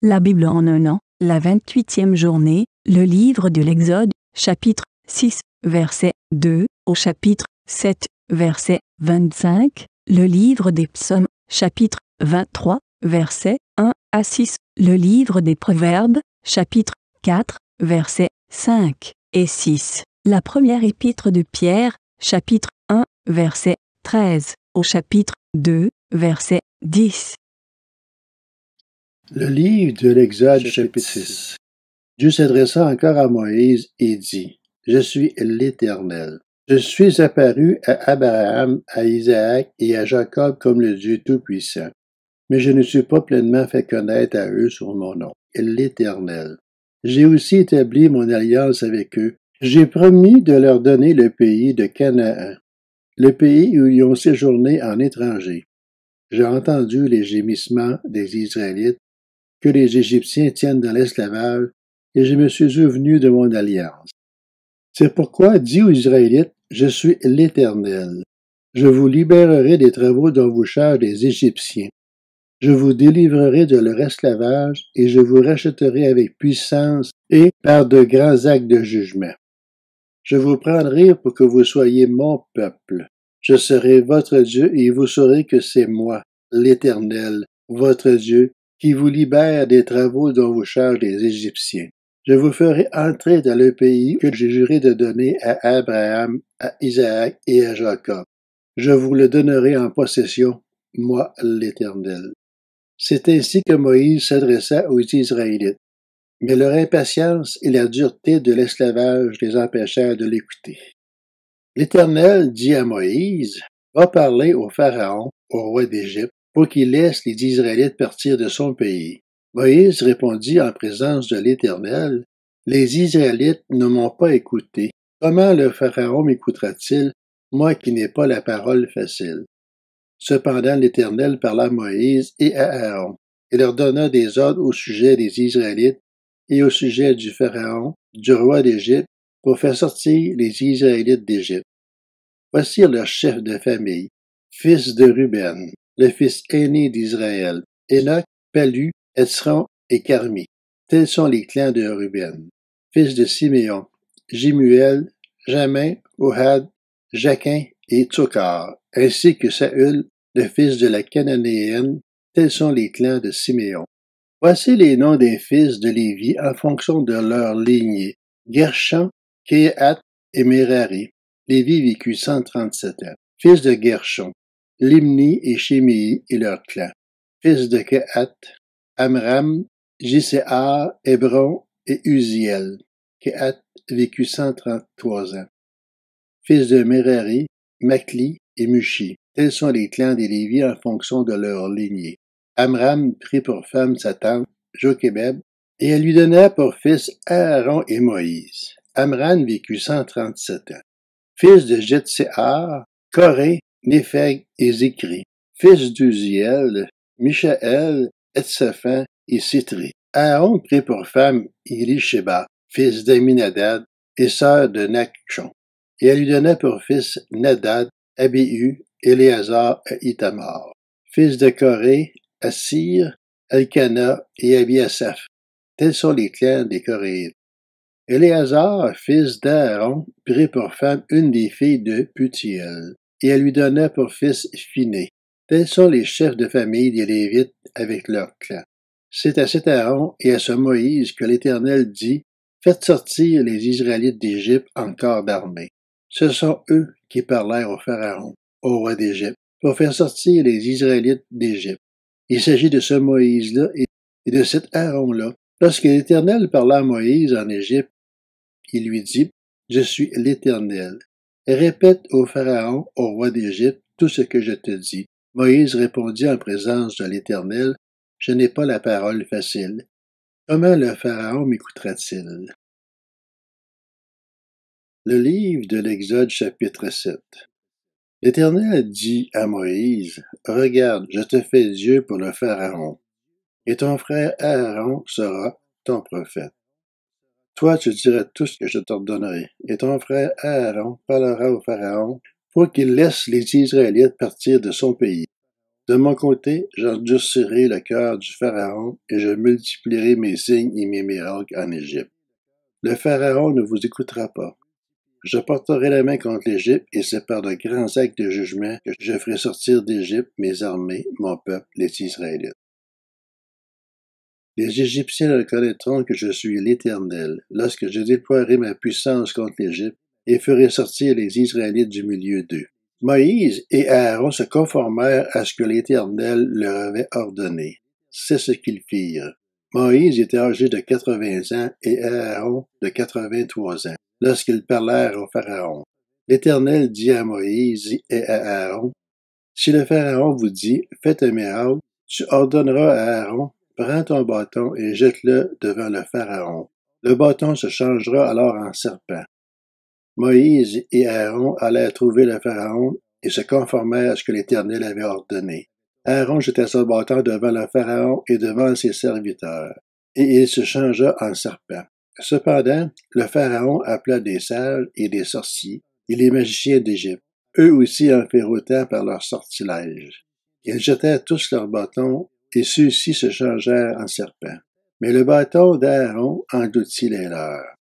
La Bible en un an, la 28e journée, le livre de l'Exode, chapitre 6, verset 2, au chapitre 7, verset 25, le livre des psaumes, chapitre 23, verset 1 à 6, le livre des proverbes, chapitre 4, verset 5 et 6, la première épître de Pierre, chapitre 1, verset 13, au chapitre 2, verset 10. Le livre de l'Exode, chapitre 6. Dieu s'adressa encore à Moïse et dit, Je suis l'Éternel. Je suis apparu à Abraham, à Isaac et à Jacob comme le Dieu Tout-Puissant, mais je ne suis pas pleinement fait connaître à eux sur mon nom, l'Éternel. J'ai aussi établi mon alliance avec eux. J'ai promis de leur donner le pays de Canaan, le pays où ils ont séjourné en étranger. J'ai entendu les gémissements des Israélites que les Égyptiens tiennent dans l'esclavage, et je me suis souvenu de mon alliance. C'est pourquoi, dit aux Israélites, je suis l'Éternel. Je vous libérerai des travaux dont vous chargent les Égyptiens. Je vous délivrerai de leur esclavage et je vous rachèterai avec puissance et par de grands actes de jugement. Je vous prendrai pour que vous soyez mon peuple. Je serai votre Dieu et vous saurez que c'est moi, l'Éternel, votre Dieu, qui vous libère des travaux dont vous chargent les Égyptiens. Je vous ferai entrer dans le pays que j'ai juré de donner à Abraham, à Isaac et à Jacob. Je vous le donnerai en possession, moi l'Éternel. C'est ainsi que Moïse s'adressa aux Israélites. Mais leur impatience et la dureté de l'esclavage les empêchèrent de l'écouter. L'Éternel dit à Moïse, Va parler au Pharaon, au roi d'Égypte, qu'il laisse les Israélites partir de son pays. Moïse répondit en présence de l'Éternel, Les Israélites ne m'ont pas écouté. Comment le Pharaon m'écoutera-t-il, moi qui n'ai pas la parole facile? Cependant l'Éternel parla à Moïse et à Aaron, et leur donna des ordres au sujet des Israélites et au sujet du Pharaon, du roi d'Égypte, pour faire sortir les Israélites d'Égypte. Voici leur chef de famille, fils de Ruben, le fils aîné d'Israël, Enoch, Palu, Etzron et Carmi. Tels sont les clans de Ruben. Fils de Siméon, Jimuel, Jamin, Ohad, Jaquin et Tsokar, ainsi que Saül, le fils de la Cananéenne. Tels sont les clans de Siméon. Voici les noms des fils de Lévi en fonction de leur lignée. Gershon, Kehat et Merari. Lévi vécut 137 ans. Fils de Gershon, Limni et Shimei et leur clan. Fils de Kehat, Amram, Jiséar, Hébron et Uziel. Kehat vécut 133 ans. Fils de Merari, Makli et Mushi. Tels sont les clans des Lévis en fonction de leur lignée. Amram prit pour femme sa tante, Jochebed, et elle lui donna pour fils Aaron et Moïse. Amram vécut 137 ans. Fils de Jetséar, Coré, Népheg et Zikri, fils d'Uziel, Michaël, Etzaphan et Citri. Aaron prit pour femme Elisheba, fils d'Aminadad et sœur de Nakchon, et elle lui donna pour fils Nadad, Abihu, Éléazar et Itamar, fils de Coré, Assir, Elkana et Abiasaph. Tels sont les clans des Coréites. Éléazar, fils d'Aaron, prit pour femme une des filles de Putiel et elle lui donna pour fils Phiné. Tels sont les chefs de famille des Lévites avec leur clan. C'est à cet Aaron et à ce Moïse que l'Éternel dit, Faites sortir les Israélites d'Égypte en corps d'armée. Ce sont eux qui parlèrent au Pharaon, au roi d'Égypte, pour faire sortir les Israélites d'Égypte. Il s'agit de ce Moïse-là et de cet Aaron-là. Lorsque l'Éternel parla à Moïse en Égypte, il lui dit, Je suis l'Éternel. Répète au Pharaon, au roi d'Égypte, tout ce que je te dis. Moïse répondit en présence de l'Éternel, Je n'ai pas la parole facile. Comment le Pharaon m'écoutera-t-il? Le livre de l'Exode chapitre 7 L'Éternel dit à Moïse, Regarde, je te fais Dieu pour le Pharaon, et ton frère Aaron sera ton prophète. Toi, tu diras tout ce que je t'ordonnerai, et ton frère Aaron parlera au Pharaon pour qu'il laisse les Israélites partir de son pays. De mon côté, j'endurcirai le cœur du Pharaon et je multiplierai mes signes et mes miracles en Égypte. Le Pharaon ne vous écoutera pas. Je porterai la main contre l'Égypte et c'est par de grands actes de jugement que je ferai sortir d'Égypte mes armées, mon peuple, les Israélites. Les Égyptiens reconnaîtront que je suis l'Éternel lorsque je déploierai ma puissance contre l'Égypte et ferai sortir les Israélites du milieu d'eux. Moïse et Aaron se conformèrent à ce que l'Éternel leur avait ordonné. C'est ce qu'ils firent. Moïse était âgé de quatre-vingts ans et Aaron de quatre-vingt-trois ans, lorsqu'ils parlèrent au Pharaon. L'Éternel dit à Moïse et à Aaron, Si le Pharaon vous dit, faites un miracle, tu ordonneras à Aaron, prends ton bâton et jette-le devant le Pharaon. Le bâton se changera alors en serpent. Moïse et Aaron allèrent trouver le Pharaon et se conformèrent à ce que l'Éternel avait ordonné. Aaron jeta son bâton devant le Pharaon et devant ses serviteurs, et il se changea en serpent. Cependant, le Pharaon appela des sages et des sorciers et les magiciens d'Égypte, eux aussi en autant par leur sortilège. Ils jetèrent tous leurs bâtons, et ceux-ci se changèrent en serpents. Mais le bâton d'Aaron engloutit les leurs.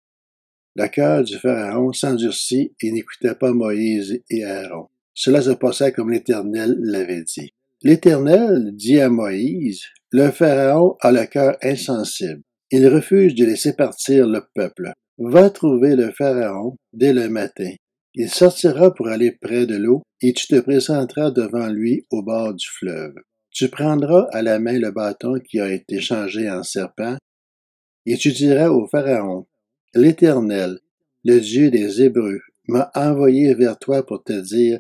Le cœur du Pharaon s'endurcit et n'écoutait pas Moïse et Aaron. Cela se passa comme l'Éternel l'avait dit. L'Éternel dit à Moïse, Le Pharaon a le cœur insensible. Il refuse de laisser partir le peuple. Va trouver le Pharaon dès le matin. Il sortira pour aller près de l'eau, et tu te présenteras devant lui au bord du fleuve. Tu prendras à la main le bâton qui a été changé en serpent, et tu diras au Pharaon, L'Éternel, le Dieu des Hébreux, m'a envoyé vers toi pour te dire,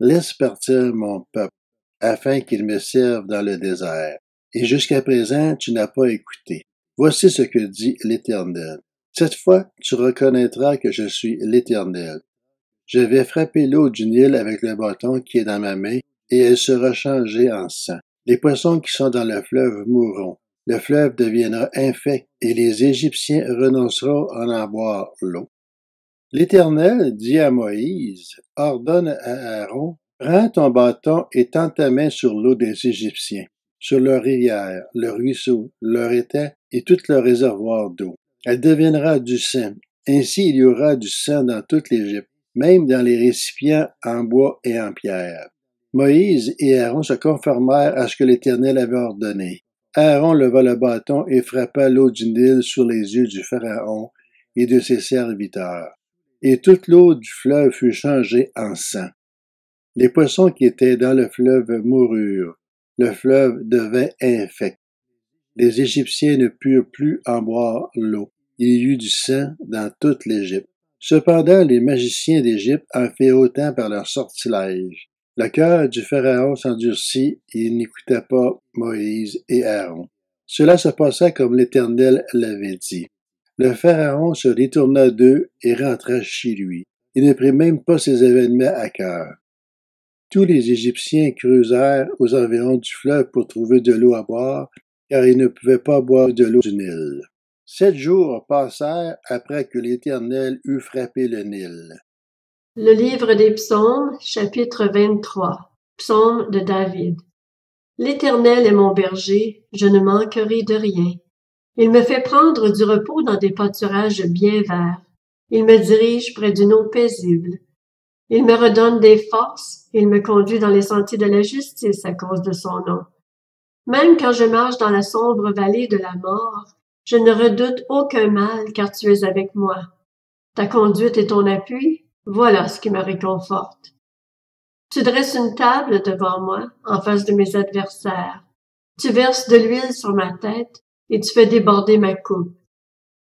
Laisse partir mon peuple, afin qu'il me serve dans le désert. Et jusqu'à présent, tu n'as pas écouté. Voici ce que dit l'Éternel. Cette fois, tu reconnaîtras que je suis l'Éternel. Je vais frapper l'eau du Nil avec le bâton qui est dans ma main, et elle sera changée en sang. Les poissons qui sont dans le fleuve mourront le fleuve deviendra infect et les Égyptiens renonceront à en boire l'eau. L'Éternel dit à Moïse, ordonne à Aaron, prends ton bâton et tends ta main sur l'eau des Égyptiens, sur leurs rivières, leurs ruisseaux, leurs étangs et tout leur réservoir d'eau. Elle deviendra du sang. Ainsi il y aura du sang dans toute l'Égypte, même dans les récipients en bois et en pierre. Moïse et Aaron se conformèrent à ce que l'Éternel avait ordonné. Aaron leva le bâton et frappa l'eau du Nil sur les yeux du Pharaon et de ses serviteurs, et toute l'eau du fleuve fut changée en sang. Les poissons qui étaient dans le fleuve moururent, le fleuve devint infect. Les Égyptiens ne purent plus en boire l'eau. Il y eut du sang dans toute l'Égypte. Cependant, les magiciens d'Égypte en firent autant par leur sortilège. Le cœur du Pharaon s'endurcit et il n'écouta pas Moïse et Aaron. Cela se passa comme l'Éternel l'avait dit. Le Pharaon se détourna d'eux et rentra chez lui. Il ne prit même pas ces événements à cœur. Tous les Égyptiens creusèrent aux environs du fleuve pour trouver de l'eau à boire, car ils ne pouvaient pas boire de l'eau du Nil. Sept jours passèrent après que l'Éternel eut frappé le Nil. Le livre des psaumes, chapitre 23. Psaume de David. L'Éternel est mon berger, je ne manquerai de rien. Il me fait prendre du repos dans des pâturages bien verts. Il me dirige près d'une eau paisible. Il me redonne des forces, il me conduit dans les sentiers de la justice à cause de son nom. Même quand je marche dans la sombre vallée de la mort, je ne redoute aucun mal car tu es avec moi. Ta conduite et ton appui, voilà ce qui me réconforte. Tu dresses une table devant moi, en face de mes adversaires. Tu verses de l'huile sur ma tête et tu fais déborder ma coupe.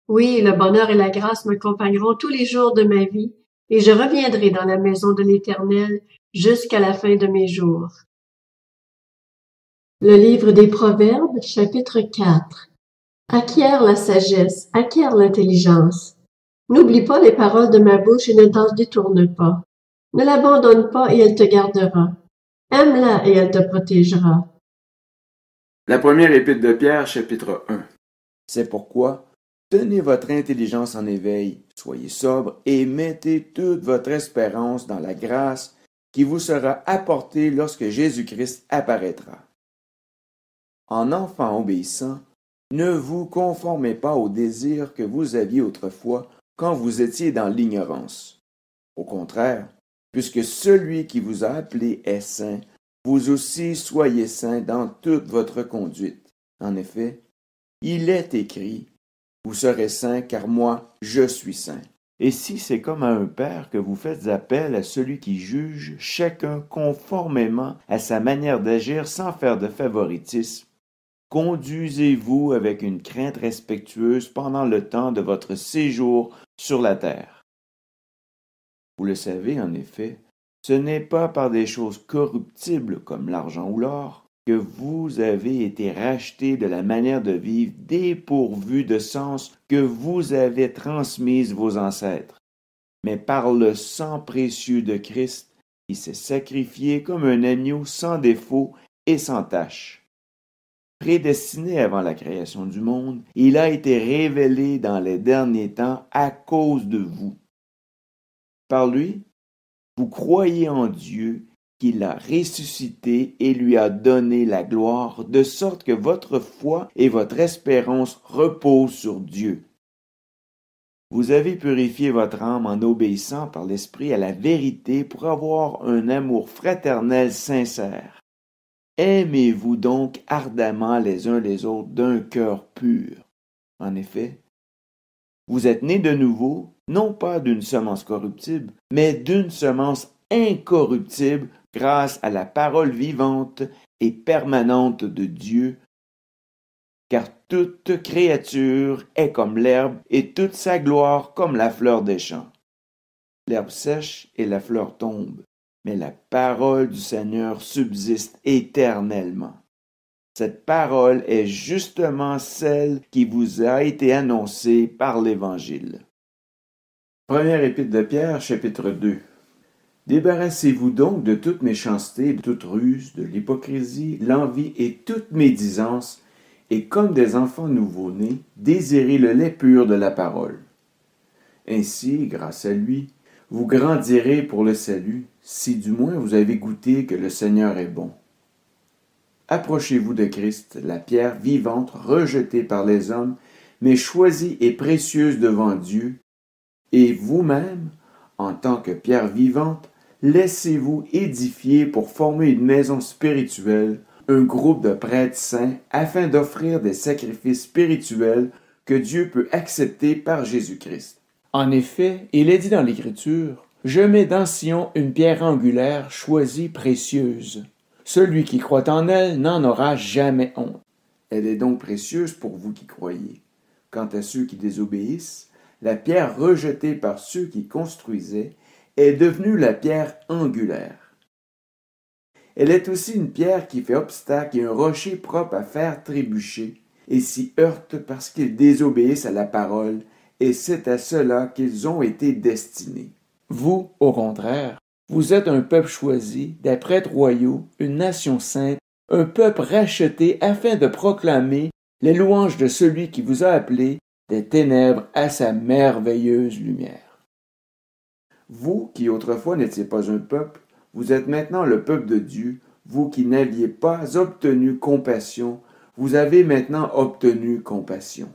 Oui, le bonheur et la grâce m'accompagneront tous les jours de ma vie, et je reviendrai dans la maison de l'Éternel jusqu'à la fin de mes jours. Le livre des Proverbes, chapitre 4. Acquiert la sagesse, acquiert l'intelligence. N'oublie pas les paroles de ma bouche et ne t'en détourne pas. Ne l'abandonne pas et elle te gardera. Aime-la et elle te protégera. La première épître de Pierre, chapitre 1. C'est pourquoi, tenez votre intelligence en éveil, soyez sobre et mettez toute votre espérance dans la grâce qui vous sera apporté lorsque Jésus-Christ apparaîtra. En enfant obéissant, ne vous conformez pas aux désirs que vous aviez autrefois quand vous étiez dans l'ignorance. Au contraire, puisque celui qui vous a appelé est saint, vous aussi soyez saints dans toute votre conduite. En effet, il est écrit, Vous serez saints car moi je suis saint. Et si c'est comme à un père que vous faites appel à celui qui juge chacun conformément à sa manière d'agir sans faire de favoritisme, conduisez-vous avec une crainte respectueuse pendant le temps de votre séjour sur la terre. Vous le savez en effet, ce n'est pas par des choses corruptibles comme l'argent ou l'or que vous avez été rachetés de la manière de vivre dépourvue de sens que vous avez transmise vos ancêtres, mais par le sang précieux de Christ qui s'est sacrifié comme un agneau sans défaut et sans tache. Prédestiné avant la création du monde, il a été révélé dans les derniers temps à cause de vous. Par lui, vous croyez en Dieu qu'il l'a ressuscité et lui a donné la gloire, de sorte que votre foi et votre espérance reposent sur Dieu. Vous avez purifié votre âme en obéissant par l'Esprit à la vérité pour avoir un amour fraternel sincère. Aimez-vous donc ardemment les uns les autres d'un cœur pur? En effet, vous êtes nés de nouveau, non pas d'une semence corruptible, mais d'une semence incorruptible grâce à la parole vivante et permanente de Dieu, car toute créature est comme l'herbe et toute sa gloire comme la fleur des champs. L'herbe sèche et la fleur tombe, mais la parole du Seigneur subsiste éternellement. Cette parole est justement celle qui vous a été annoncée par l'Évangile. Première épître de Pierre, chapitre 2. Débarrassez-vous donc de toute méchanceté, de toute ruse, de l'hypocrisie, l'envie et toute médisance, et comme des enfants nouveau-nés, désirez le lait pur de la parole. Ainsi, grâce à lui, vous grandirez pour le salut, si du moins vous avez goûté que le Seigneur est bon. Approchez-vous de Christ, la pierre vivante rejetée par les hommes, mais choisie et précieuse devant Dieu, et vous-même, en tant que pierre vivante, laissez-vous édifier pour former une maison spirituelle, un groupe de prêtres saints, afin d'offrir des sacrifices spirituels que Dieu peut accepter par Jésus-Christ. En effet, il est dit dans l'Écriture, Je mets dans Sion une pierre angulaire choisie précieuse. Celui qui croit en elle n'en aura jamais honte. Elle est donc précieuse pour vous qui croyez. Quant à ceux qui désobéissent, la pierre rejetée par ceux qui construisaient est devenue la pierre angulaire. Elle est aussi une pierre qui fait obstacle et un rocher propre à faire trébucher, et s'y heurte parce qu'ils désobéissent à la parole, et c'est à cela qu'ils ont été destinés. Vous, au contraire, vous êtes un peuple choisi, des prêtres royaux, une nation sainte, un peuple racheté afin de proclamer les louanges de celui qui vous a appelé des ténèbres à sa merveilleuse lumière. Vous qui autrefois n'étiez pas un peuple, vous êtes maintenant le peuple de Dieu, vous qui n'aviez pas obtenu compassion, vous avez maintenant obtenu compassion.